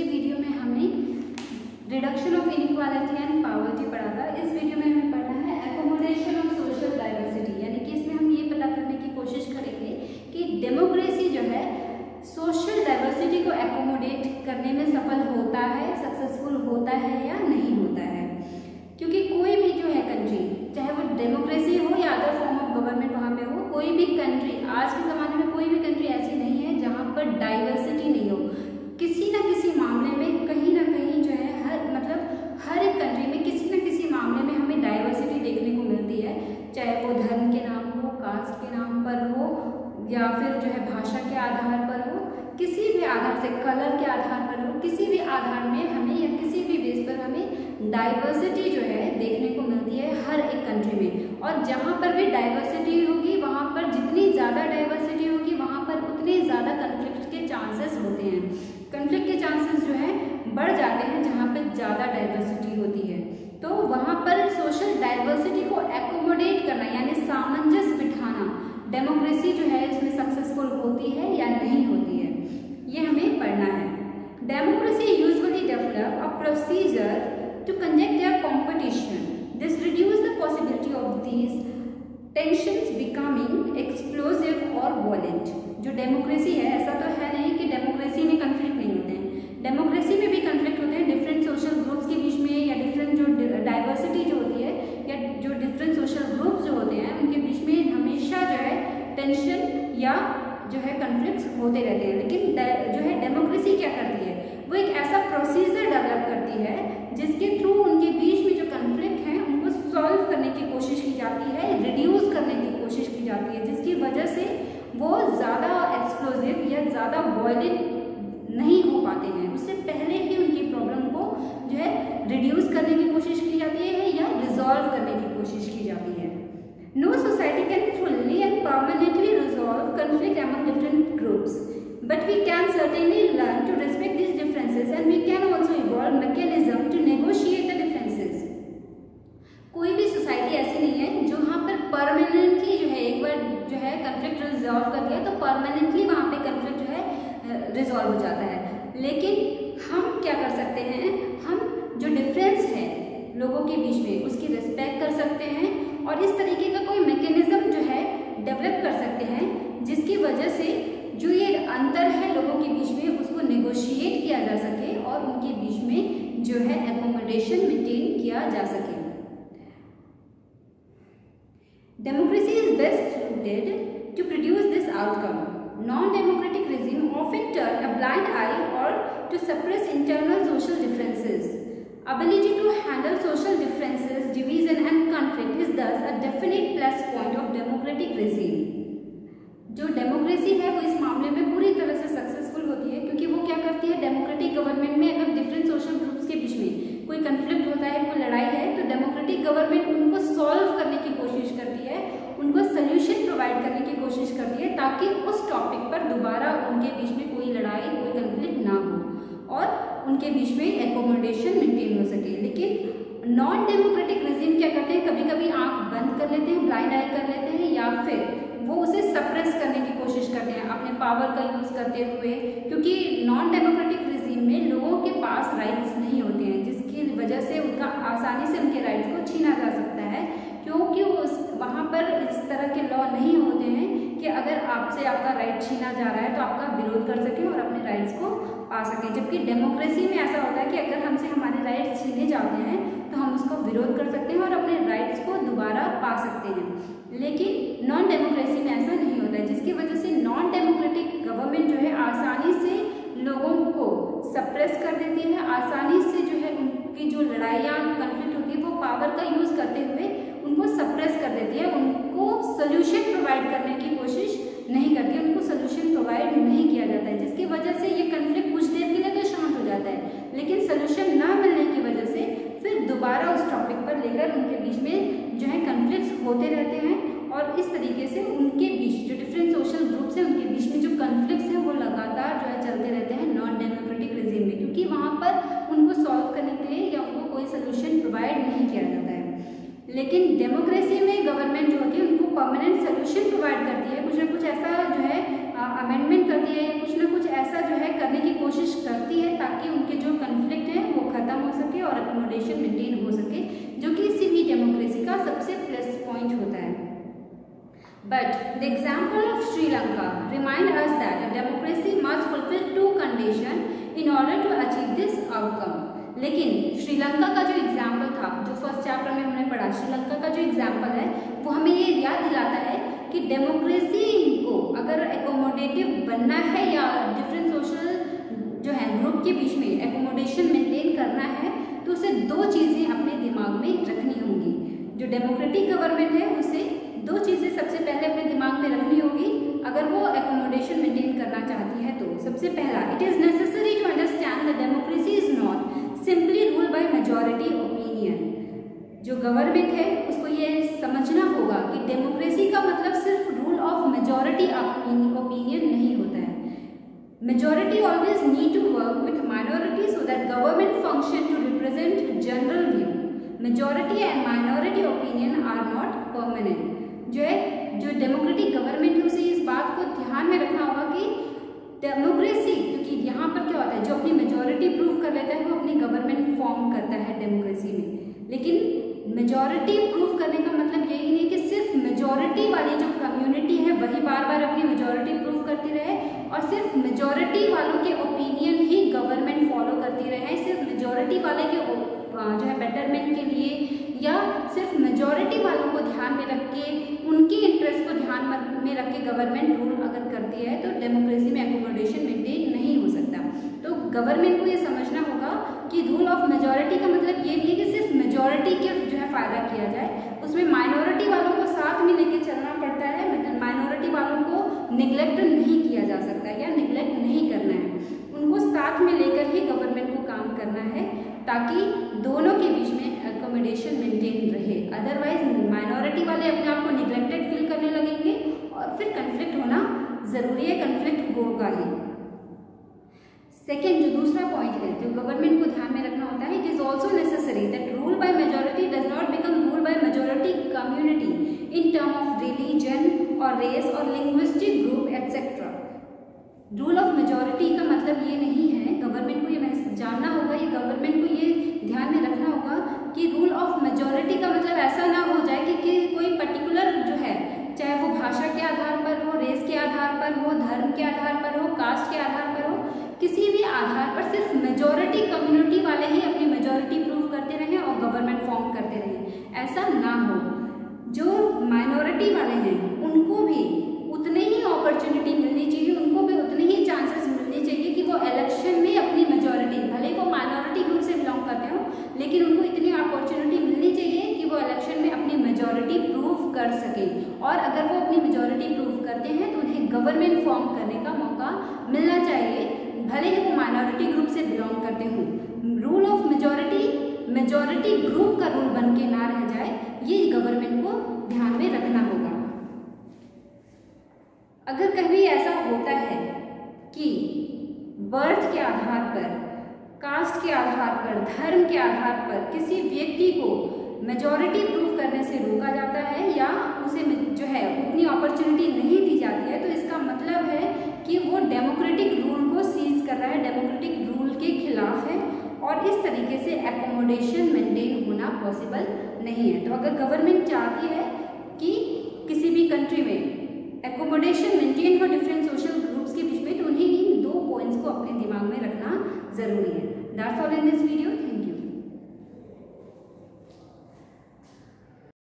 पिछले वीडियो में हमने reduction of inequality and poverty पढ़ा था। इस वीडियो में हमें पढ़ना है एकोमोडेशन ऑफ़ सोशल डाइवर्सिटी यानी कि इसमें हम ये पता करने की कोशिश करेंगे कि डेमोक्रेसी जो है सोशल डाइवर्सिटी को एकोमोडेट करने में सफल होता है सक्सेसफुल होता है या नहीं होता है क्योंकि कोई भी जो है कंट्री चाहे वो डेमोक्रेसी हो या अदर फॉर्म ऑफ़ गवर्नमेंट वहाँ पे हो कोई भी कंट्री आज के ज़माने में कोई भी कंट्री ऐसी नहीं है जहाँ पर डाइवर्सिटी नहीं हो किसी ना किसी मामले में कहीं ना कहीं जो है हर मतलब हर एक कंट्री में किसी न किसी मामले में हमें डाइवर्सिटी देखने को मिलती है चाहे वो धर्म के नाम हो कास्ट के नाम पर हो या फिर जो है भाषा के आधार पर हो किसी भी आधार से, कलर के आधार पर हो किसी भी आधार में हमें या किसी भी बेस पर हमें डाइवर्सिटी जो है देखने को मिलती है हर एक कंट्री में। और जहाँ पर भी डाइवर्सिटी होगी, वहाँ पर जितनी ज़्यादा डाइवर्सिटी होगी, वहाँ पर उतने ज़्यादा कन्फ्लिक्ट के चांसेस होते हैं। कन्फ्लिक्ट के चांसेस जो है, बढ़ जाते हैं जहाँ पर ज़्यादा डाइवर्सिटी होती है। तो वहाँ पर सोशल डाइवर्सिटी को एकोमोडेट करना, यानी सामंजस्य बिठाना डेमोक्रेसी जो है इसमें सक्सेसफुल होती है या नहीं होती democracy usually develop a procedure to conduct their competition this reduce the possibility of these tensions becoming explosive और वॉलेंट जो डेमोक्रेसी है, ऐसा तो है नहीं कि डेमोक्रेसी में कंफ्लिक्ट नहीं होते हैं। डेमोक्रेसी में भी कंफ्लिक्ट होते हैं डिफरेंट सोशल ग्रुप्स के बीच में या डिफरेंट जो डाइवर्सिटी जो होती है, या जो डिफरेंट सोशल ग्रुप्स जो होते हैं, उनके बीच में हमेशा जो है टेंशन या जो है कन्फ्लिक्ट होते रहते हैं। लेकिन जो है डेमोक्रेसी क्या करती है? वो एक ऐसा प्रोसीजर डेवलप करती है, जिसके थ्रू उनके बीच में जो कन्फ्लिक्ट हैं, उनको सॉल्व करने की कोशिश की जाती है रिड्यूस करने की कोशिश की जाती है, जिसकी वजह से वो ज़्यादा एक्सप्लोजिव या ज़्यादा वॉयलेंट नहीं हो पाते हैं। उससे पहले ही उनकी प्रॉब्लम को जो है रिड्यूस करने की कोशिश की जाती है या रिजॉल्व करने की कोशिश की जाती है। No society can fully and permanently resolve conflict among different groups. But we can certainly learn to respect these differences and we can also evolve mechanism to negotiate the differences. कोई भी society ऐसी नहीं है जो वहाँ पर permanently जो है एक बार जो है कंफ्लिक्ट रिजॉल्व कर दिया तो परमानेंटली वहाँ पे कंफ्लिक्ट जो है रिजॉल्व हो जाता है। लेकिन हम क्या कर सकते हैं? हम जो डिफरेंस है लोगों के बीच में, उसकी रिस्पेक्ट कर सकते हैं और इस तरीके का कोई मैकेनिज्म जो है डेवलप कर सकते हैं, जिसकी वजह से जो ये अंतर है लोगों के बीच में, उसको नेगोशिएट किया जा सके और उनके बीच में जो है एकोमोडेशन मेंटेन किया जा सके। Democracy is best suited to produce this outcome. Non-democratic regime often turn a blind eye or to suppress internal social differences. Ability to handle social differences, division and conflict is thus a definite plus point of democratic regime. जो democracy है वो इस मामले में पूरी तरह से successful होती है क्योंकि वो क्या करती है डेमोक्रेटिक गवर्नमेंट में अगर डिफरेंट सोशल ग्रुप्स के बीच में कोई कंफ्लिक्ट होता है कोई लड़ाई है तो डेमोक्रेटिक गवर्नमेंट उनको सॉल्व करने की कोशिश करती है उनको सोल्यूशन प्रोवाइड करने की कोशिश करती है ताकि उस टॉपिक पर दोबारा उनके बीच में कोई लड़ाई, कोई कंफ्लिक्ट ना हो और उनके बीच में एकोमोडेशन मेंटेन हो सके। लेकिन नॉन डेमोक्रेटिक रिजीम क्या करते हैं? कभी कभी आँख बंद कर लेते हैं ब्लाइंड आई कर लेते हैं या फिर वो उसे सप्रेस करने की कोशिश करते हैं, अपने पावर का यूज़ करते हुए। क्योंकि नॉन डेमोक्रेटिक रिजीम में लोगों के पास राइट्स नहीं होते हैं, जिसकी वजह से उनका आसानी से उनके राइट्स को छीना जा सकता है। क्योंकि उस, वहाँ पर इस तरह के लॉ नहीं आपसे आपका राइट छीना जा रहा है तो आपका विरोध कर सकें और अपने राइट्स को पा सकें। जबकि डेमोक्रेसी में ऐसा होता है कि अगर हमसे हमारे राइट्स छीने जाते हैं तो हम उसको विरोध कर सकते हैं और अपने राइट्स को दोबारा पा सकते हैं। लेकिन नॉन डेमोक्रेसी में ऐसा नहीं होता है, जिसकी वजह से नॉन डेमोक्रेटिक गवर्नमेंट जो है आसानी से लोगों को सप्रेस कर देती है, आसानी से जो है उनकी जो लड़ाइयाँ कन्फ्लिक्ट होती है, वो पावर का यूज़ करते हुए उनको सप्रेस कर देती है, उनको सोल्यूशन प्रोवाइड करने की कोशिश नहीं करती उनको सोल्यूशन प्रोवाइड नहीं किया जाता है, जिसकी वजह से ये कन्फ्लिक्ट कुछ देर के लिए तो शांत हो जाता है। लेकिन सोल्यूशन ना मिलने की वजह से फिर दोबारा उस टॉपिक पर लेकर उनके बीच में जो है कन्फ्लिक्ट होते रहते हैं और इस तरीके से उनके बीच जो डिफरेंट सोशल ग्रुप्स हैं उनके बीच में जो कन्फ्लिक्ट हैं वो लगातार जो है चलते रहते हैं नॉन डेमोक्रेटिक रिजीम में क्योंकि वहाँ पर उनको सॉल्व करने के लिए या उनको कोई सोल्यूशन प्रोवाइड नहीं किया जाता है लेकिन डेमोक्रेसी में गवर्नमेंट जो होती है, उनको परमानेंट सोल्यूशन प्रोवाइड करती है कुछ ना कुछ ऐसा जो है अमेंडमेंट करती है, कुछ ना कुछ ऐसा जो है करने की कोशिश करती है ताकि उनके जो कन्फ्लिक्ट है, वो खत्म हो सके और अकोमोडेशन मेंटेन हो सके, जो कि इसी भी डेमोक्रेसी का सबसे प्लस पॉइंट होता है example of Sri Lanka remind us that a democracy must fulfill two conditions in order to achieve this outcome. लेकिन श्रीलंका का जो एग्ज़ाम्पल था। जो फ़र्स्ट चैप्टर में हमने पढ़ा, श्रीलंका का जो एग्ज़ाम्पल है, वो हमें ये याद दिलाता है कि डेमोक्रेसी को अगर एकोमोडेटिव बनना है या डिफरेंट सोशल जो है ग्रुप के बीच में एकोमोडेशन मेंटेन करना है तो उसे दो चीज़ें अपने दिमाग में रखनी होंगी। जो डेमोक्रेटिक गवर्नमेंट है, उसे दो चीज़ें सबसे पहले अपने दिमाग में रखनी होगी। अगर वो एकोमोडेशन मेंटेन करना चाहती है तो सबसे पहला it is necessary to understand the democracy is not simply rule by majority opinion जो गवर्नमेंट है, उसको ये समझना होगा कि डेमोक्रेसी का मतलब सिर्फ़ रूल ऑफ़ मेजोरिटी ओपिनियन नहीं होता है। Majority always need to work with minority so that government function to represent general view majority and minority opinion are not permanent जो है, जो डेमोक्रेटिक गवर्नमेंट है, उसे इस बात को ध्यान में रखना होगा कि डेमोक्रेसी यहाँ पर क्या होता है, जो अपनी मेजोरिटी प्रूव कर लेता है, वो अपनी गवर्नमेंट फॉर्म करता है डेमोक्रेसी में। लेकिन मेजोरिटी प्रूव करने का मतलब यही नहीं कि सिर्फ़ मेजोरिटी वाली जो कम्युनिटी है, वही बार बार अपनी मेजोरिटी प्रूव करती रहे और सिर्फ़ मेजोरिटी वालों के ओपिनियन ही गवर्नमेंट फॉलो करती रहे, सिर्फ़ मेजोरिटी वाले के जो है बेटरमेंट के लिए या सिर्फ़ मेजोरिटी वालों को ध्यान में रख के, उनके इंटरेस्ट को ध्यान में रख के गवर्नमेंट रूल अगर करती है तो डेमोक्रेसी में एकोमोडेशन मेंटेन नहीं गवर्नमेंट को ये समझना होगा कि रूल ऑफ़ मेजोरिटी का मतलब ये नहीं है कि सिर्फ़ मेजोरिटी के जो है फ़ायदा किया जाए। उसमें माइनॉरिटी वालों को साथ में लेके चलना पड़ता है माइनॉरिटी वालों को निगलेक्ट नहीं किया जा सकता या निगलेक्ट नहीं करना है। उनको साथ में लेकर ही गवर्नमेंट को काम करना है, ताकि दोनों के बीच में एकोमोडेशन मेंटेन रहे अदरवाइज़ माइनॉरिटी वाले अपने आप को निगलेक्टेड फील करने लगेंगे और फिर कन्फ्लिक्ट होना ज़रूरी है कन्फ्लिक्ट होगा ही सेकेंड जो दूसरा पॉइंट है जो गवर्नमेंट को ध्यान में रखना होता है it is also necessary that rule by majority does not become rule by majority community in term of religion और रेस और linguistic group etcetera rule of majority का मतलब ये नहीं है गवर्नमेंट को ये जानना होगा ये गवर्नमेंट को ये ध्यान में रखना होगा कि रूल ऑफ़ मेजोरिटी का मतलब ऐसा ना हो जाए कि, कि कोई पर्टिकुलर जो है चाहे वो भाषा के आधार पर हो रेस के आधार पर हो धर्म के आधार पर हो कास्ट के आधार किसी भी आधार पर सिर्फ़ मेजोरिटी कम्युनिटी वाले ही अपनी मेजोरिटी प्रूव करते रहे और गवर्नमेंट फॉर्म करते रहे। ऐसा ना हो। जो माइनॉरिटी वाले हैं, उनको भी उतने ही अपॉर्चुनिटी मिलनी चाहिए उनको भी उतने ही चांसेस मिलने चाहिए कि वो इलेक्शन में अपनी मेजोरिटी भले वो माइनॉरिटी ग्रुप से बिलोंग करते हो लेकिन उनको इतनी अपॉर्चुनिटी मिलनी चाहिए कि वो इलेक्शन में अपनी मेजोरिटी प्रूव कर सके और अगर वो अपनी मेजोरिटी प्रूव करते हैं तो उन्हें गवर्नमेंट फॉर्म करने का मौका मिलना चाहिए भले ही वो माइनॉरिटी ग्रुप से बिलोंग करते हों। Rule of majority majority group का रूल बन के ना रह जाए, ये गवर्नमेंट को ध्यान में रखना होगा। अगर कभी ऐसा होता है कि बर्थ के आधार पर कास्ट के आधार पर, धर्म के आधार पर किसी व्यक्ति को मेजॉरिटी प्रूव करने से रोका जाता है या उसे जो है उतनी अपॉर्चुनिटी नहीं दी जाती है तो इसका मतलब है कि वो डेमोक्रेटिक रूल को सीज कर रहा है डेमोक्रेटिक रूल के खिलाफ है और इस तरीके से एकोमोडेशन मेंटेन होना पॉसिबल नहीं है। तो अगर गवर्नमेंट चाहती है कि किसी भी कंट्री में एकोमोडेशन मेंटेन हो डिफरेंट सोशल ग्रुप्स के बीच में तो उन्हें इन दो पॉइंट्स को अपने दिमाग में रखना ज़रूरी है। That's all in this video thank